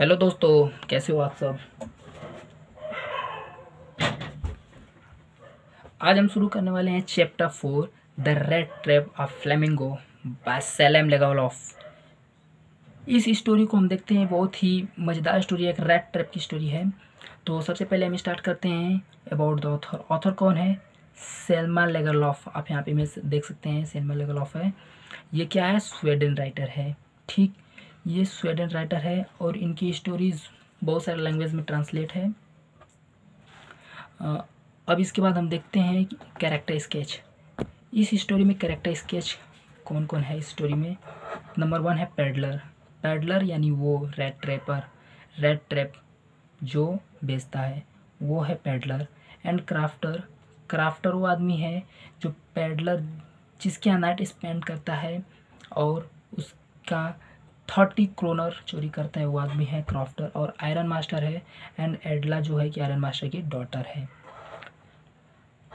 Hello दोस्तों, कैसे हो आप सब? आज हम शुरू करने वाले हैं chapter four the rat trap of Flamingo by Selma Lagerlof इस स्टोरी को हम देखते हैं, बहुत ही मज़ेदार स्टोरी है एक रेड ट्रैप की स्टोरी है। तो सबसे पहले हम स्टार्ट करते हैं अबाउट द ऑथर ऑथर कौन है? सेल्मा लेगरलॉफ आप यहाँ पे इमेज देख सकते हैं सेल्मा लेगरलॉफ है। ये क्या है? स्वेडन राइटर है, ठीक? ये स्वेडन राइटर है और इनकी स्टोरीज बहुत सारे लैंग्वेज में ट्रांसलेट है। अब इसके बाद हम देखते हैं कैरेक्टर स्केच इस स्टोरी में कैरेक्टर स्केच कौन कौन है स्टोरी में? नंबर वन है पैडलर पैडलर यानी वो रेड ट्रैपर रेड ट्रैप जो बेचता है, वो है पैडलर एंड क्राफ्टर क्राफ्टर वो आदमी है जो पैडलर जिसके यहाँ नाइट स्पेंड करता है और उसका थर्टी क्रोनर चोरी करता है, वो आदमी है क्राफ्टर और आयरन मास्टर है एंड एडला जो है कि आयरन मास्टर की डॉटर है।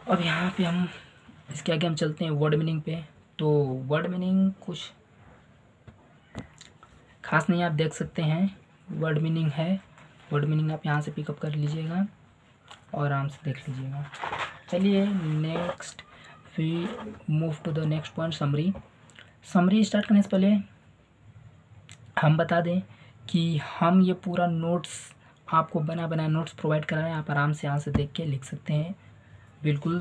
अब यहाँ पे हम, इसके आगे हम चलते हैं वर्ड मीनिंग पे। तो वर्ड मीनिंग कुछ खास नहीं, आप देख सकते हैं। वर्ड मीनिंग है। वर्ड मीनिंग आप यहाँ से पिकअप कर लीजिएगा और आराम से देख लीजिएगा। चलिए next we move to the next point summary summary start करने से पहले हम बता दें कि हम ये पूरा नोट्स आपको बना बना नोट्स प्रोवाइड करा रहे हैं आप आराम से यहाँ से देख के लिख सकते हैं। बिल्कुल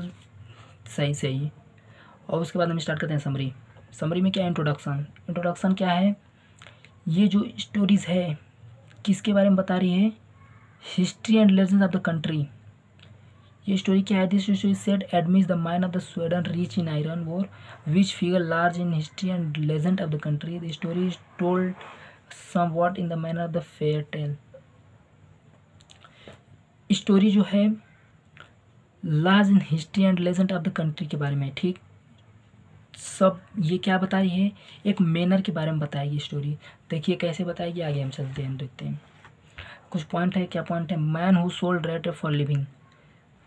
सही सही। और उसके बाद हम स्टार्ट करते हैं समरी समरी में क्या है इंट्रोडक्शन इंट्रोडक्शन क्या है? ये जो स्टोरीज़ है, किसके बारे में बता रही है? History and legend of the country ये स्टोरी क्या है? This story set amidst the mines of the Sweden rich in iron ore which figure large in history and legend of the country the story is told somewhat in the manner of the fair tale. Story जो है large in history and legend of the country के बारे में, ठीक? सब ये क्या बता रही है? एक मैनर के बारे में बताएगी स्टोरी देखिए कैसे बताएगी, आगे हम चलते हैं देखते हैं। कुछ पॉइंट है, क्या पॉइंट है? Man who sold rat for living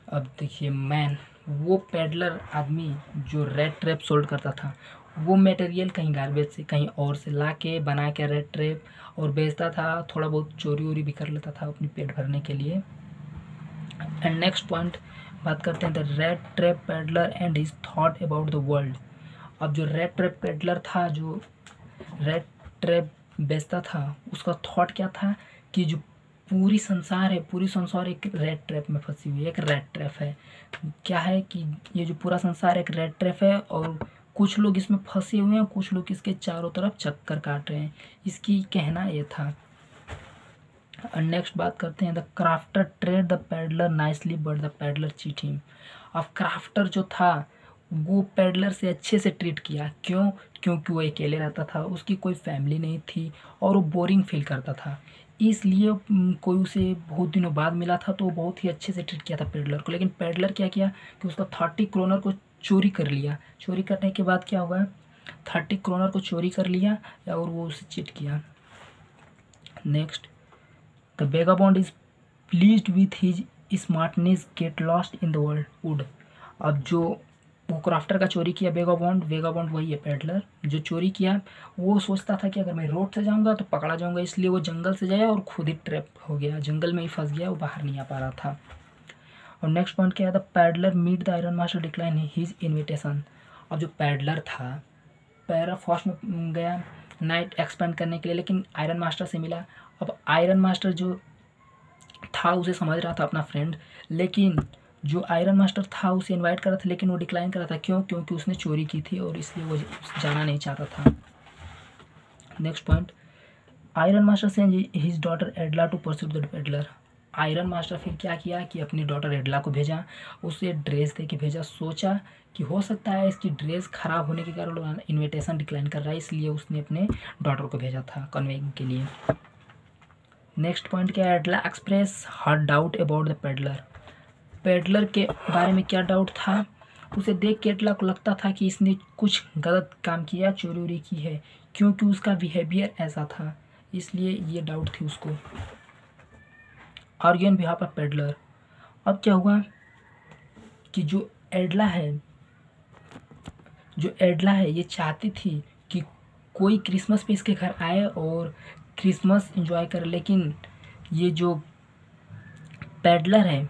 अब देखिए मैन वो पेडलर आदमी जो रेड ट्रैप सोल्ड करता था वो मटेरियल कहीं गार्बेज से, कहीं और से ला के बना के रेड ट्रेप और बेचता था, थोड़ा बहुत चोरी वोरी भी कर लेता था अपनी पेट भरने के लिए। एंड नेक्स्ट पॉइंट बात करते हैं the rat trap peddler and his thought about the world अब जो रेड ट्रेप पेडलर था, जो रेड ट्रेप बेचता था, उसका थॉट क्या था कि जो पूरी संसार है, पूरी संसार एक रेड ट्रैप में फंसी हुई है, एक रेड ट्रैप है। क्या है कि ये जो पूरा संसार एक रेड ट्रैप है और कुछ लोग इसमें फंसे हुए हैं, कुछ लोग इसके चारों तरफ़ चक्कर काट रहे हैं। इसकी कहना ये था। और नेक्स्ट बात करते हैं the crofter treat the peddler nicely but the peddler cheat him अब क्राफ्टर जो था, वो पैडलर से अच्छे से ट्रीट किया। क्यों? क्योंकि वो अकेले रहता था, उसकी कोई फैमिली नहीं थी, और वो बोरिंग फील करता था। इसलिए कोई उसे बहुत दिनों बाद मिला था तो वो बहुत ही अच्छे से ट्रीट किया था पेडलर को। लेकिन पेडलर क्या किया कि उसका थर्टी क्रोनर को चोरी कर लिया। चोरी करने के बाद क्या हुआ? थर्टी क्रोनर को चोरी कर लिया और वो उसे चिट किया। Next the vagabond is please with his smartness get lost in the world wood अब जो वो क्राफ्टर का चोरी किया बेगा बॉन्ड बेगाबॉन्ड बेगाबॉन्ड वही है पेडलर जो चोरी किया, वो सोचता था कि अगर मैं रोड से जाऊँगा तो पकड़ा जाऊँगा, इसलिए वो जंगल से जाया और खुद ही ट्रैप हो गया। जंगल में ही फंस गया, वो बाहर नहीं आ पा रहा था। और नेक्स्ट पॉइंट क्या था peddler meet the iron master decline his invitation अब जो पैडलर था, पैरा फ़र्स्ट में गया नाइट एक्सपेंड करने के लिए, लेकिन आयरन मास्टर से मिला। अब आयरन मास्टर जो था, उसे समझ रहा था अपना फ्रेंड लेकिन जो आयरन मास्टर था, उसे इनवाइट कर रहा था, लेकिन वो डिक्लाइन कर रहा था। क्यों? क्योंकि उसने चोरी की थी और इसलिए वो जाना नहीं चाहता था। नेक्स्ट पॉइंट आयरन मास्टर से his daughter Edla to pursue the peddler iron master फिर क्या किया कि अपनी डॉटर एडला को भेजा, उसे ड्रेस दे के भेजा। सोचा कि हो सकता है इसकी ड्रेस ख़राब होने के कारण इन्विटेशन डिक्लाइन कर रहा है, इसलिए उसने अपने डॉटर को भेजा था कन्वेइंग के लिए। नेक्स्ट पॉइंट क्या है? Edla express her doubt about the peddler peddler के बारे में क्या डाउट था? उसे देख के एडला को लगता था कि इसने कुछ गलत काम किया चोरी की है, क्योंकि उसका बिहेवियर ऐसा था, इसलिए ये डाउट थी उसको। आर्यन बिहाफ ऑफ़ पेडलर। अब क्या हुआ कि जो एडला है, जो एडला है, ये चाहती थी कि कोई क्रिसमस पे इसके घर आए और क्रिसमस इंजॉय करे, लेकिन ये जो पेडलर है,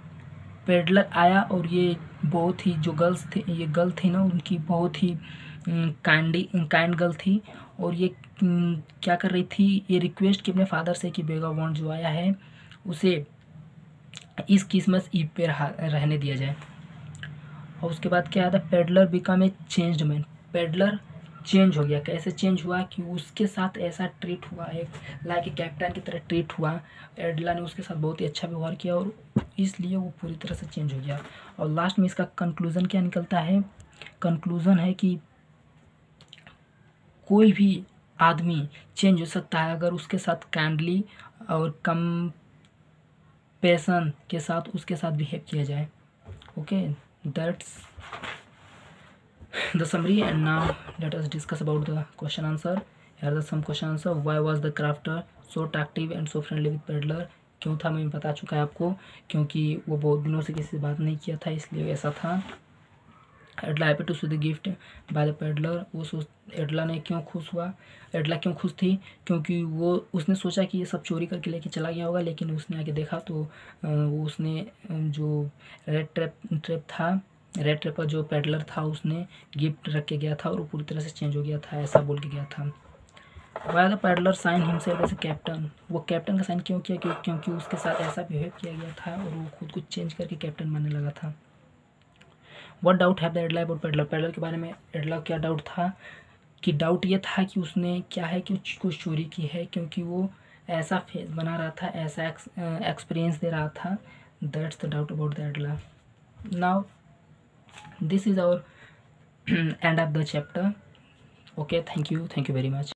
पेडलर आया और ये बहुत ही जो गर्ल्स थे, ये गर्ल थी ना, उनकी बहुत ही काइंडी, काइंड गर्ल थी और ये क्या कर रही थी, ये रिक्वेस्ट की अपने फादर से कि बेगा वॉन्ट जो आया है, उसे इस क्रिसमस ईव पे रहने दिया जाए। और उसके बाद क्या आता है? Peddler become a changed man peddler change हो गया। कैसे चेंज हुआ? कि उसके साथ ऐसा ट्रीट हुआ, एक लाइक ए कैप्टन की तरह ट्रीट हुआ। एडला ने उसके साथ बहुत ही अच्छा व्यवहार किया और इसलिए वो पूरी तरह से चेंज हो गया। और लास्ट में इसका कंक्लूज़न क्या निकलता है? कंक्लूज़न है कि कोई भी आदमी चेंज हो सकता है अगर उसके साथ काइंडली और कम पैसन के साथ, उसके साथ बिहेव किया जाए। Okay that's the summary and now let us discuss about the question answer here the some question answer why was the crofter so talkative and so friendly with peddler क्यों था? मैं बता चुका है आपको, क्योंकि वो बहुत दिनों से किसी से बात नहीं किया था, इसलिए ऐसा था। Edla happy to see the gift by the peddler. वो सोच, एडला ने क्यों खुश हुआ? एडला क्यों खुश थी? क्योंकि वो, उसने सोचा कि ये सब चोरी करके लेके चला गया होगा, लेकिन उसने आके देखा तो वो उसने जो रेड ट्रैप ट्रैप था रेड ट्रेपर जो पेडलर था, उसने गिफ्ट रख के गया था और वो पूरी तरह से चेंज हो गया था, ऐसा बोल के गया था। Why the peddler sign himself as a captain वो कैप्टन का साइन क्यों किया? क्योंकि उसके साथ ऐसा बिहेव किया गया था और वो खुद को चेंज करके कैप्टन बनने लगा था। वट डाउट है एडला अबाउट पेडलर पेडलर के बारे में एडला क्या डाउट था? कि डाउट ये था कि उसने क्या है, कि कुछ चोरी की है, क्योंकि वो ऐसा फेस बना रहा था, ऐसा एक्सपीरियंस दे रहा था। That's the doubt about the एडला now this is our end of the chapter okay thank you thank you very much.